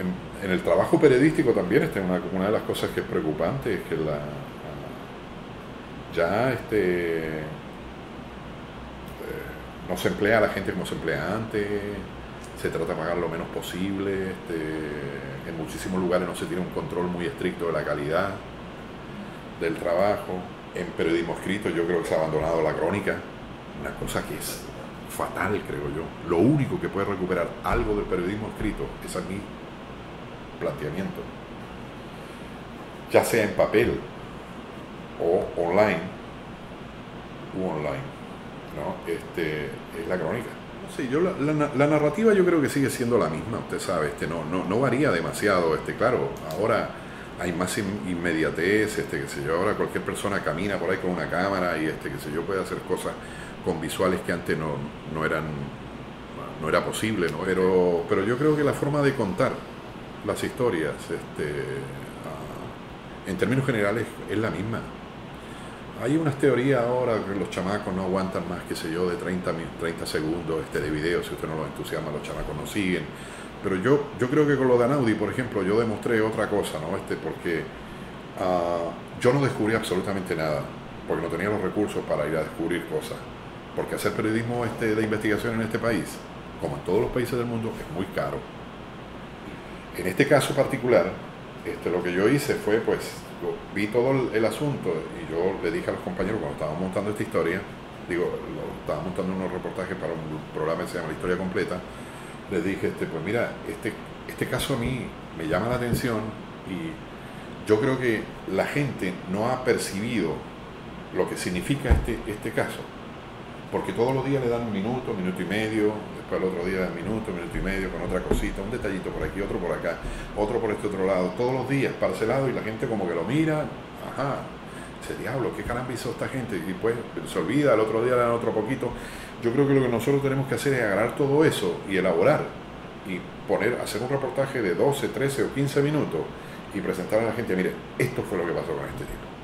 en, el trabajo periodístico también una, de las cosas que es preocupante es que la, ya este, eh, no se emplea a la gente como se emplea antes, se trata de pagar lo menos posible, este, en muchísimos lugares no se tiene un control muy estricto de la calidad del trabajo, en periodismo escrito yo creo que se ha abandonado la crónica, una cosa que es fatal creo yo. Lo único que puede recuperar algo del periodismo escrito es a mi planteamiento, ya sea en papel o online, u online, ¿no? Este, es la crónica. No yo la, narrativa yo creo que sigue siendo la misma, usted sabe, este, no, no, no varía demasiado, este, claro, ahora hay más inmediatez, este, que sé yo, ahora cualquier persona camina por ahí con una cámara y este, que sé yo, puede hacer cosas con visuales que antes no, no eran, no era posible, ¿no? Pero, pero yo creo que la forma de contar las historias, este, en términos generales, es la misma. Hay unas teorías ahora que los chamacos no aguantan más, qué sé yo, de 30, 30 segundos este, de video, si usted no los entusiasma, los chamacos no siguen. Pero yo, yo creo que con lo de Anaudi, por ejemplo, yo demostré otra cosa, ¿no? Este, porque ah, yo no descubrí absolutamente nada, porque no tenía los recursos para ir a descubrir cosas. Porque hacer periodismo este, de investigación en este país, como en todos los países del mundo, es muy caro. En este caso particular, este, lo que yo hice fue, pues, vi todo el, asunto y yo le dije a los compañeros cuando estábamos montando esta historia, digo, lo, estaba montando unos reportajes para un programa que se llama La Historia Completa, les dije, este, pues mira, este, este caso a mí me llama la atención y yo creo que la gente no ha percibido lo que significa este, este caso, porque todos los días le dan un minuto, minuto y medio, después el otro día un minuto, minuto y medio con otra cosita, un detallito por aquí, otro por acá, otro por este otro lado, todos los días parcelado y la gente como que lo mira, ajá, ese diablo, ¿qué caramba esta gente? Y pues se olvida, el otro día le dan otro poquito. Yo creo que lo que nosotros tenemos que hacer es agarrar todo eso y elaborar y poner, hacer un reportaje de 12, 13 o 15 minutos y presentar a la gente, mire, esto fue lo que pasó con este tipo